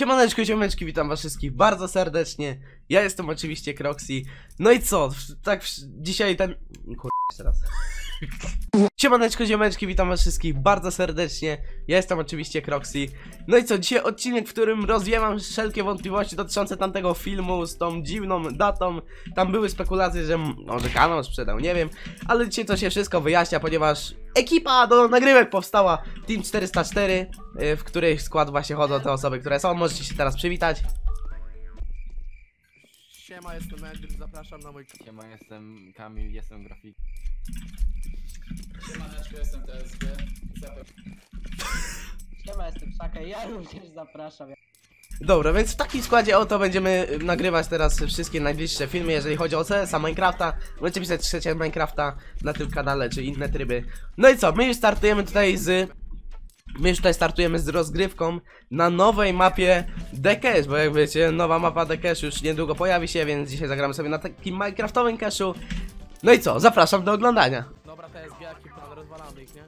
Siemaneczko, siemeczki, witam was wszystkich bardzo serdecznie. Ja jestem oczywiście Kroxy. No i co? Tak, dzisiaj ten... Kur... jeszcze raz. Siemaneczko, ziomeczki, witam was wszystkich bardzo serdecznie. Ja jestem oczywiście Kroxy. No i co? Dzisiaj odcinek, w którym rozwiewam wszelkie wątpliwości dotyczące tamtego filmu z tą dziwną datą. Tam były spekulacje, że może kanał sprzedał, nie wiem. Ale dzisiaj to się wszystko wyjaśnia, ponieważ ekipa do nagrywek powstała Team 404, y, w której skład właśnie chodzą te osoby, które są. Możecie się teraz przywitać. Siema, jestem Andrew, zapraszam na mój Siema, jestem Kamil, jestem grafik. Siemaneczko, jestem TSG. Zapewne Siema, jestem Szaka ja również zapraszam. Dobra, więc w takim składzie oto będziemy y, nagrywać teraz wszystkie najbliższe filmy, jeżeli chodzi o CS-a Minecrafta. Możecie pisać trzecie Minecrafta na tym kanale, czy inne tryby. No i co, my już startujemy tutaj z... My już tutaj startujemy z rozgrywką na nowej mapie The Cache, bo jak wiecie, nowa mapa The Cache już niedługo pojawi się, więc dzisiaj zagramy sobie na takim Minecraftowym cache'u. No i co, zapraszam do oglądania. Ich, nie?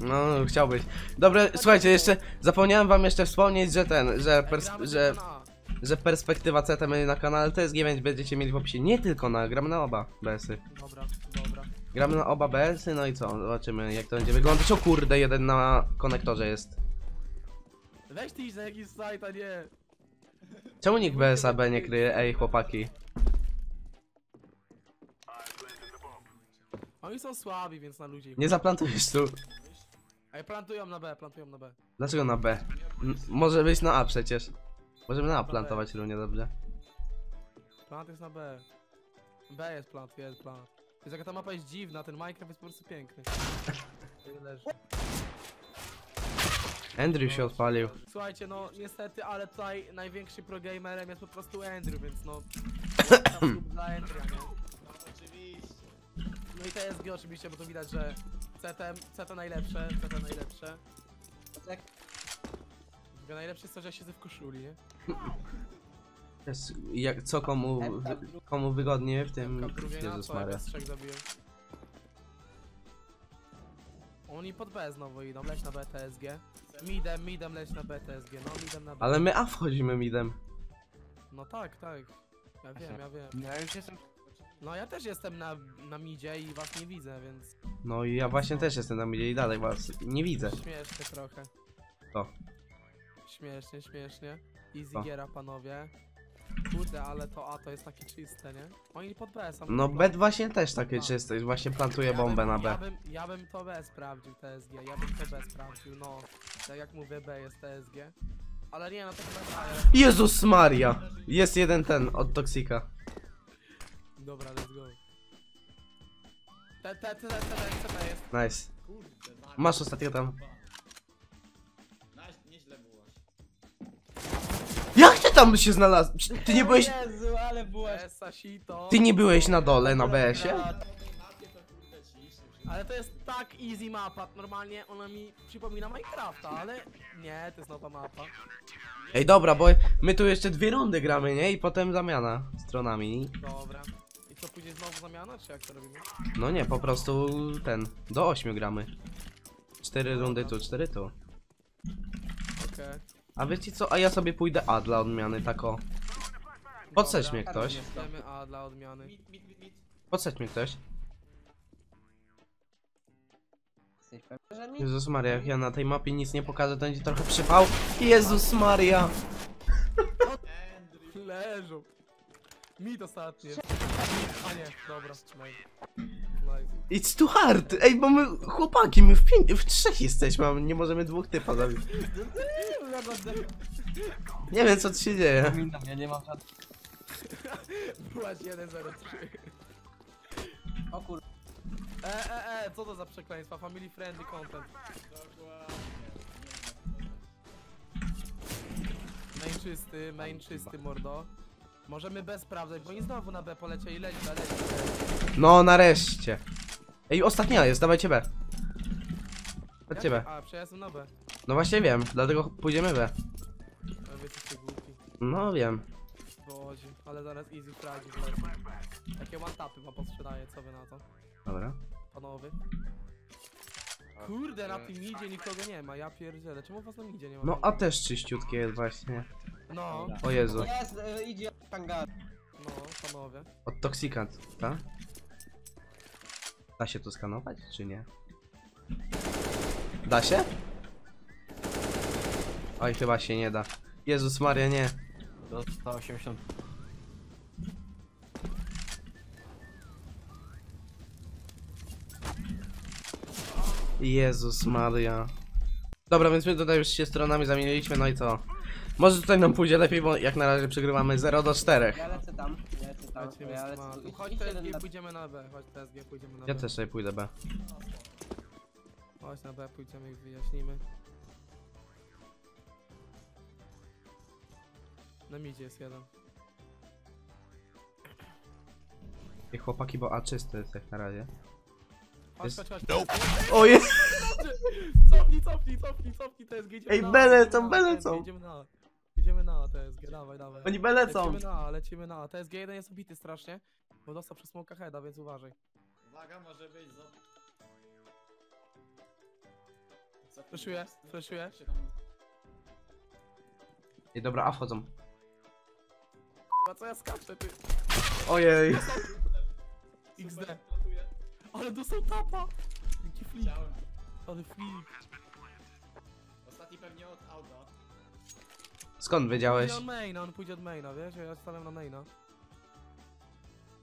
No, chciałbyś. Dobra, słuchajcie, jeszcze zapomniałem wam jeszcze wspomnieć, że ten, że, pers że, że perspektywa CT będzie na kanale TSG, więc będziecie mieli w opisie nie tylko na, gramy na oba BS-y. Dobra, dobra. Gramy na oba BS-y, no i co, zobaczymy jak to będzie wyglądać. O kurde, jeden na konektorze jest. Weź ty idź na jakiś site, a nie. Czemu nikt BSAB nie kryje? Ej, chłopaki. Oni są słabi, więc na ludzi. Nie zaplantujesz tu. Ej, plantują na B, plantują na B. Dlaczego na B? M może być na A przecież. Możemy na A plantować równie dobrze. Plant jest na B. B jest plant, jest plant. Jest jaka ta mapa jest dziwna, ten Minecraft jest po prostu piękny. Andrew się odpalił. Słuchajcie, no niestety, ale tutaj największym progamerem jest po prostu Andrew, więc no... dla Andrewa, nie? oczywiście. No i TSG oczywiście, bo to widać, że CT, CT najlepsze, CT najlepsze. Tak, Tylko najlepsze jest to, że ja siedzę w koszuli, nie? To jest Jak, co komu, wy, komu wygodnie w tym... Kapka drugie na Jezus co, Maria. zabiłem. Oni pod B znowu idą, leć na B TSG. Midem, midem leć na B TSG, no midem na B. Ale my A wchodzimy midem. No tak, tak. Ja wiem, ja wiem. Ja już jestem... No ja też jestem na, na midzie i was nie widzę, więc No i ja właśnie też jestem tam gdzie i dalej was nie widzę. śmiesznie trochę. To. Śmiesznie, śmiesznie. Easy To. giera, panowie. Kurde, ale to A to jest takie czyste, nie? Oni pod B są. No B właśnie też takie czyste, już właśnie plantuję bombę bym- na B. Ja bym, ja bym to B sprawdził, TSG. Ja bym to B sprawdził, no. Tak jak mówię, B jest TSG. Ale nie, no to chyba daje. Jezus Maria! Jest jeden ten od Toxika. Dobra, let's go. Te, te, te, te, te, te, te jest. Nice. Kurde. Masz ostatniego tam. Na- Nieźle byłaś. Jak ty tam się znalazł? Czy Ty nie byłeś. Jezu, ale byłaś. Esa, sito. Ty nie byłeś na dole na BS-ie? Na mapie to kurde ciszy. Ale to jest tak easy mapa, normalnie ona mi przypomina Minecrafta, ale nie, to jest nowa mapa. Ej dobra, bo my tu jeszcze dwie rundy gramy, nie? I potem zamiana stronami. Dobra. Co, później znowu zamiana, czy jak to robimy? No nie, po prostu ten. Do ośmiu gramy. Cztery rundy tu, cztery tu. Okej. A wiecie co? A ja sobie pójdę A dla odmiany, tako. Podsadź mnie ktoś. Chcemy A dla odmiany. Mit, mit, mit, mit. Podsadź mnie ktoś. Jesteś pewny, że mi? Jezus Maria, jak ja na tej mapie nic nie pokażę, to będzie trochę przypał. Jezus Maria! Leżą. Mit ostatnie. A nie, dobra. Nice. It's too hard! Ej, bo my chłopaki, my w, pięć, w trzech jesteśmy, a nie możemy dwóch typa zabić. Nie wiem co tu się dzieje. Ja nie mam żadnych... Byłaś 1-0-3. O kur... E, e, e, co to za przekleństwa? Family friendly content. Dokładnie. Main czysty, main czysty, mordo. Możemy B sprawdzać, bo oni znowu na B polecieli, leć B. No, nareszcie. Ej, ostatnia jest, dawajcie B. Chodźcie B. A, przejazd na B. No właśnie wiem, dlatego pójdziemy B. A wy jesteście głupi. No wiem. Boże, ale zaraz easy fragi wleci. Takie one-tapy wam posprzedaję, co wy na to? Dobra. Panowie. Kurde, na tym idzie nikogo nie ma, ja pierdzielę. Czemu was na idzie nie ma? No a też czyściutkie jest właśnie. No, O Jezu. Jest, y, idzie hangar. no, panowie. Od Toxicant, tak? Da się to skanować, czy nie? Da się? Oj, chyba się nie da. Jezus Maria, nie. Do 180. Jezus Maria. Dobra, więc my tutaj już się stronami zamieniliśmy, no i co? Może tutaj nam pójdzie lepiej, bo jak na razie przegrywamy 0 do 4. Ja lecę tam, ja lecę tam, Lecimy ja z lecę tematu. tu. Chodź Idź jeden TSG, na- pójdziemy na B. Chodź TSG, pójdziemy na Ja B. też sobie pójdę B. Chodź na B, pójdziemy i wyjaśnimy. Na midzie jest jeden. I chłopaki, bo A czysty jest jak na razie. Chodź, Jest- chodź, chodź. Oje! Cofnij, cofnij, cofnij, cofnij TSG, idziemy Ej, na A, B lecą, idziemy na B A, lecą. TSG, na A. Idziemy na A, TSG, dawaj, dawaj. Oni B lecą! Lecimy na A, lecimy na A. TSG 1 jest obity strasznie, bo dostał przez smoka heada, więc uważaj. Uwaga, może być jest? fleszuję. Się tam- I dobra, A wchodzą. A co ja skaczę, ty? Ojej! XD. Super, plantuję. Ale dostał tapa! Jaki flip, Chciałem. ale flip. Ostatni pewnie od auta. Skąd wiedziałeś? Pójdzie od maina, on pójdzie od maina, wiesz? Ja stawiam na maina.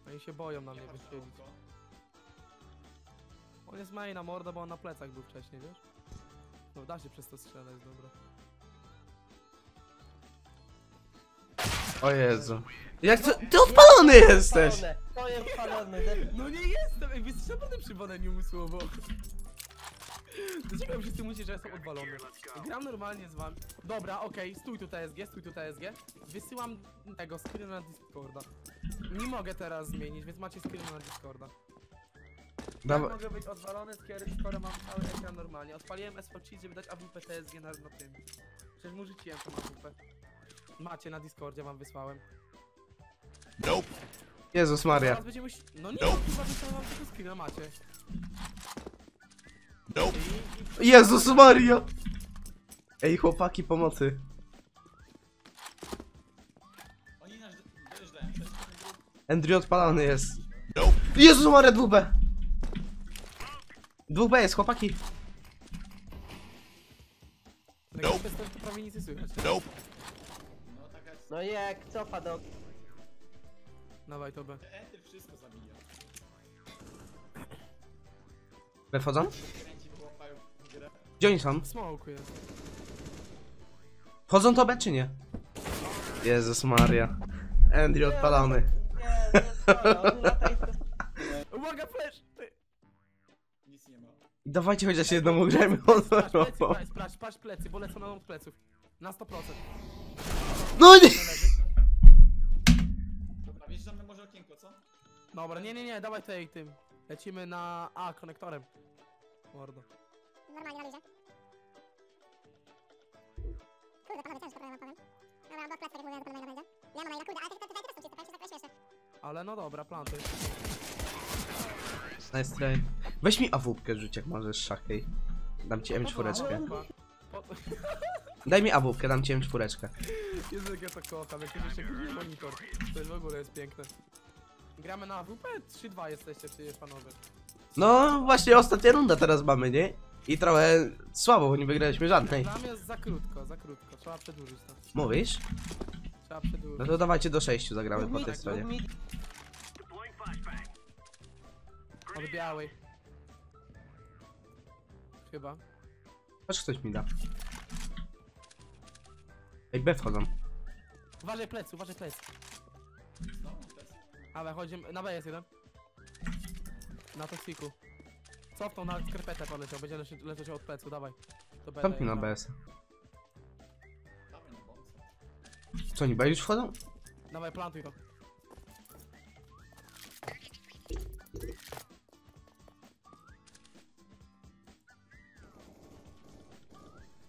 Oni się boją na mnie oko. On jest maina morda, bo on na plecach był wcześniej, wiesz? No da się przez to strzelać, dobra. O Jezu. Jak to, ty odpalony jesteś! To jest spalony, de- No nie jestem! Ej, wy jesteście naprawdę przywaleni umysłowo. Dlaczego wszyscy mówicie, że jestem odwalony? Gram normalnie z wami. Dobra, okej, stój tu TSG, stój tu TSG. Wysyłam tego screena na Discorda. Nie mogę teraz zmienić, więc macie screena na Discorda. Ja mogę być odwalony z kiedy skoro mam cały ekran normalnie. Odpaliłem SVC, żeby dać AWP TSG na, na tym. Przecież mu rzuciłem tą AWP. Macie na Discordzie, wam wysłałem. Jezus Maria. Teraz będziemy. No nie, no, chyba wysłałem wam tego screena, macie. Jezus Maria! Ej, chłopaki, pomocy. Oni nas dojeżdżają. Andrew odpalony jest. Jezus Maria, 2B! 2B jest, chłopaki. Tak no. bez to prawie nic nie słychać. Taka jest. Jak, cofa do... Dawaj to B. Enter wszystko zabija. B Gdzie oni są? Smoke jest. Wchodzą to B czy nie? Jezus Maria. Andrew odpalony. Nie, nie, spala, on lata i Uwaga, flash! Ty. Nic nie ma. Dawajcie chociaż jedną ugrajmy Patrz plecy, honorową. patrz, patrz, patrz plecy, bo lecą na dom z pleców. Na 100%. No nie! Leży. Dobra, wjeżdżamy może okienko, co? Dobra, nie, nie, nie, dawaj tej tym. Lecimy na A konektorem. Mordo. Normalnie na luzie. Kurde, panowie, ciężko powiem wam powiem. Dobra, do plecy, tak jak mówiłem, to na będzie. Ja mam na kurde, ale te, te, te, te też są czyste, powiem że tak śmieszne. Ale no dobra, planty. Nice try. Weź mi awupkę rzuć jak możesz, szachej. Dam ci M4. Po- Daj mi awupkę, dam ci M4. Jezu, jak ja to kocham, jak jeszcze jakiś monitor. To jest w ogóle jest piękne. Gramy na AWP? 3-2 jesteście, ty panowie. No właśnie ostatnia runda teraz mamy, nie? I trochę słabo, bo nie wygraliśmy żadnej. Mnie jest za krótko, za krótko. Trzeba przedłużyć to. Mówisz? Trzeba przedłużyć. No to dawajcie do 6 zagramy po tej stronie. Od białej. Chyba. Chodź ktoś mi da. Ej, B wchodzą. Uważaj plecy, uważaj plecy. Ale chodzimy, na B jest jeden. Na toksiku. Cofnął na skarpetę poleciał, będzie lecieć, lecieć od plecu, dawaj. To Zamknij na. BS. Dawaj na bombce. Co, oni B już wchodzą? Dawaj, plantuj to.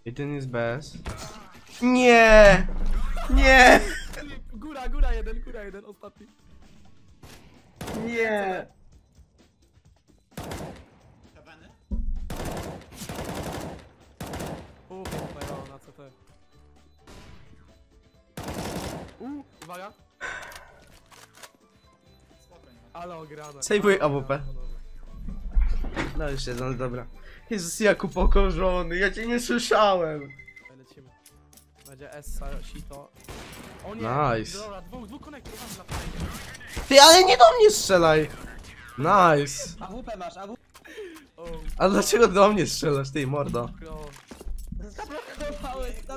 Jeden jest BS. Nie! Nie! Góra, góra jeden, góra jeden, ostatni. Nie! CT. U, uwaga. Ale ograne. Sejwuj Ale AWP. No już jeden, dobra. Jezus, Jakub pokorzony, ja cię nie słyszałem. Lecimy. Będzie Essa, Sito. O nie! Nice. Dobra, dwóch, dwóch konektorów masz na fajnie. Ty, ale nie do mnie strzelaj! Nice. AWP masz, AWP. O, A dlaczego do mnie strzelasz, ty mordo?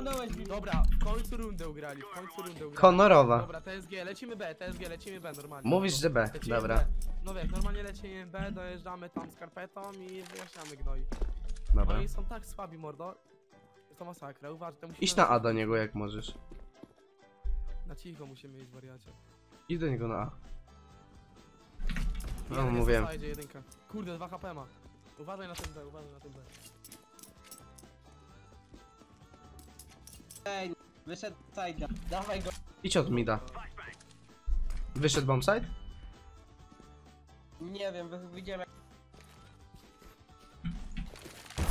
Stanąłeś mi. Dobra, w końcu rundę ugrali, w końcu rundę ugrali. Honorowa. Dobra, TSG, lecimy B, TSG, lecimy B normalnie. Mówisz, że B, lecimy dobra. B. No wiesz, normalnie lecimy B, dojeżdżamy tam skarpetą i wyjaśniamy gnoi. Dobra. Oni są tak słabi, mordo. To masakra, uważaj, to musimy... Idź na A do niego jak możesz. Na cicho musimy iść, wariacie. Idź do niego na A. No, Jeden jest mówiłem. na side'zie, jedynka. Kurde, 2 HP ma. Uważaj na tym B, uważaj na tym B. Ej, wyszedł side. Dawaj go. Idź od mida. Wyszedł bombsite? Nie wiem, wy- widziałem jak...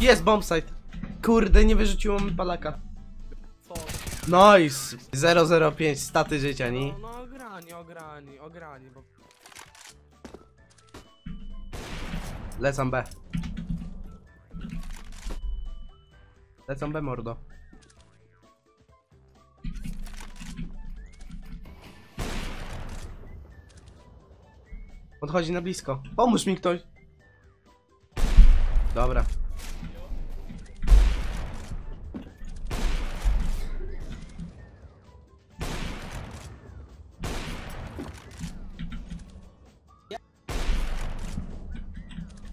Jest bombsite! Kurde, nie wyrzuciło mi palaka. Co? Nice! 005 staty życia, nie? No, no ograni, ograni, ograni, bo... Lecam B. Lecam B, mordo. Podchodzi na blisko. Pomóż mi ktoś. Dobra.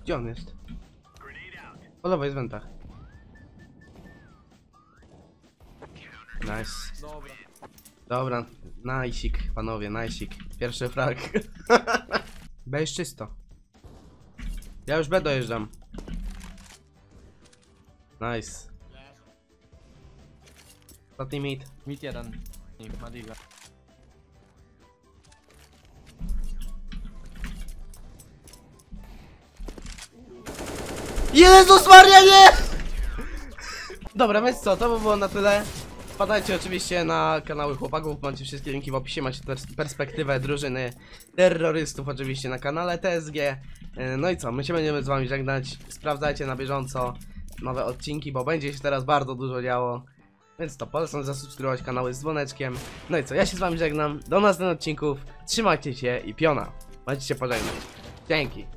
Gdzie on jest? Po lewej wentach. Nice. Dobra. Dobra, najsik, panowie, najsik. Pierwszy frag. B jest czysto. Ja już B dojeżdżam. Nice. Ostatni mid. Mit jeden. Nie, Madiga. Jezus Maria, nie! Dobra, więc co, to by było na tyle. Wpadajcie oczywiście na kanały chłopaków, macie wszystkie linki w opisie, macie pers perspektywę drużyny terrorystów oczywiście na kanale TSG. E, No i co, my się będziemy z wami żegnać, sprawdzajcie na bieżąco nowe odcinki, bo będzie się teraz bardzo dużo działo. Więc to, polecam zasubskrybować kanały z dzwoneczkiem. No i co, ja się z wami żegnam, do następnych odcinków, trzymajcie się i piona. Możecie się pożegnać. Dzięki.